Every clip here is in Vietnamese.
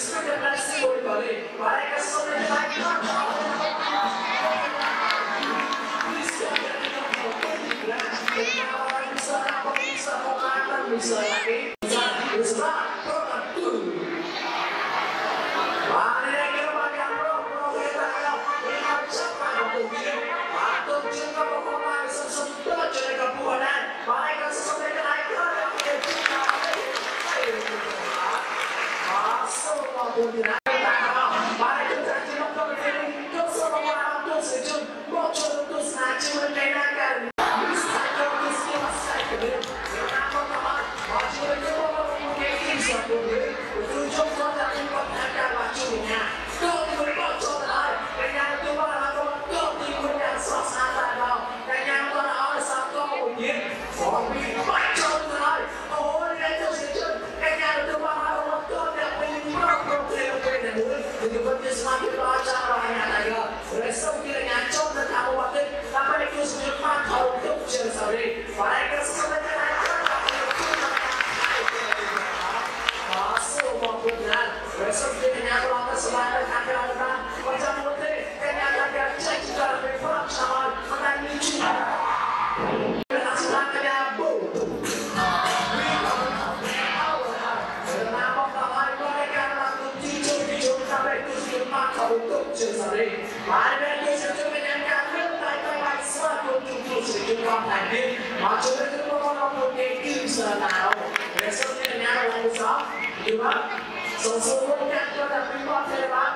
Yes. motor do site, mantém na carne. giờ nào để sống như nào là gió đi mất sống xuống quân nhạc cho là mình bỏ thế bác.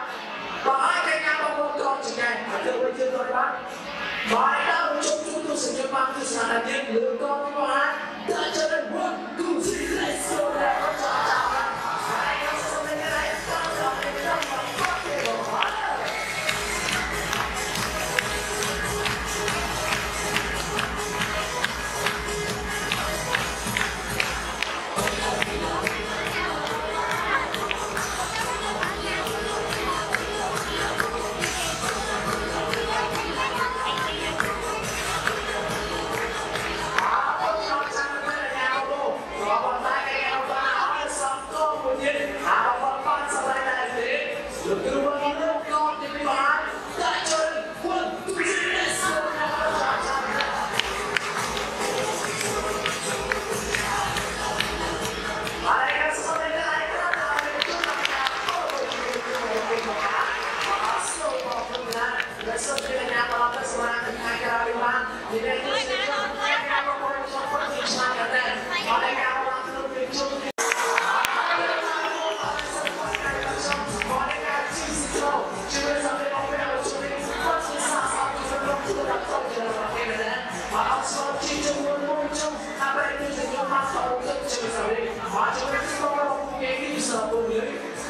Có ai cái nhà bao nhiêu con chỉ này phải tự với chưa rồi bác. Có ai đâu chúng chúng tôi sẽ cho bác. Từ sáng là tiền lương con đi bỏ ai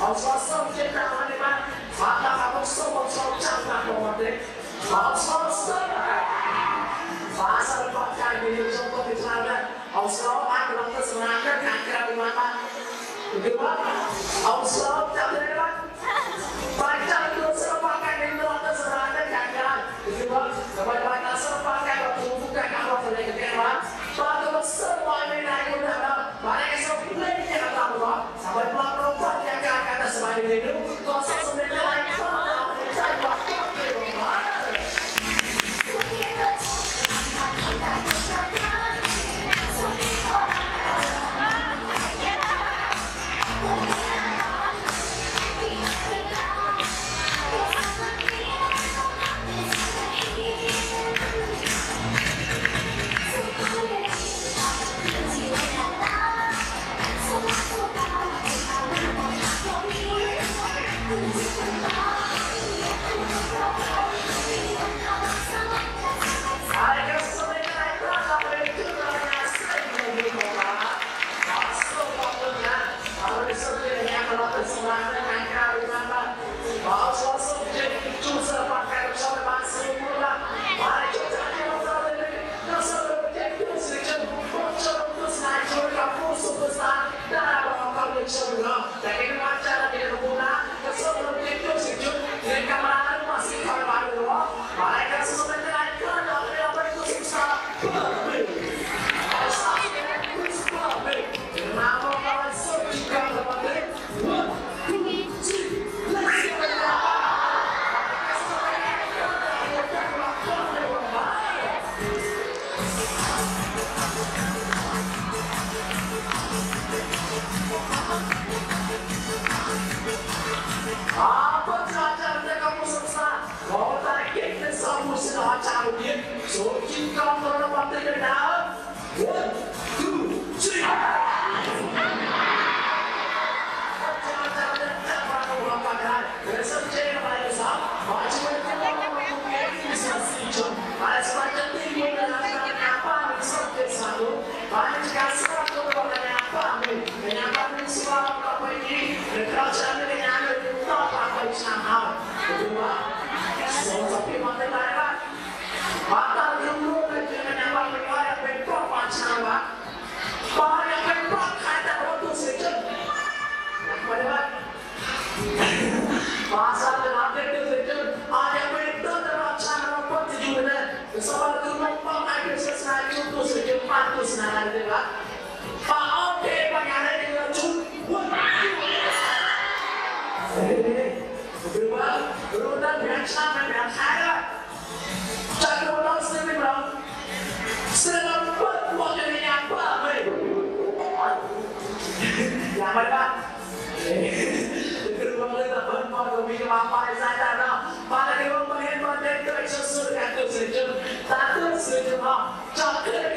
అవసరం చేద్దామని వాళ్ళ అవసరం అవసరం చాలామంది అవసరం వస్తారు భాషలు పక్కన మీరు సంపత్తి చాలా అవసరం ఆ గ్రంథ స్నానం అక్కడ అవసరం 手机手机刚刚 mereka kedua kali tak berempat kami kemampuan saya tak tahu pada kemampuan yang pandai ke isu surga tu sejuk tak tu sejuk ha cakap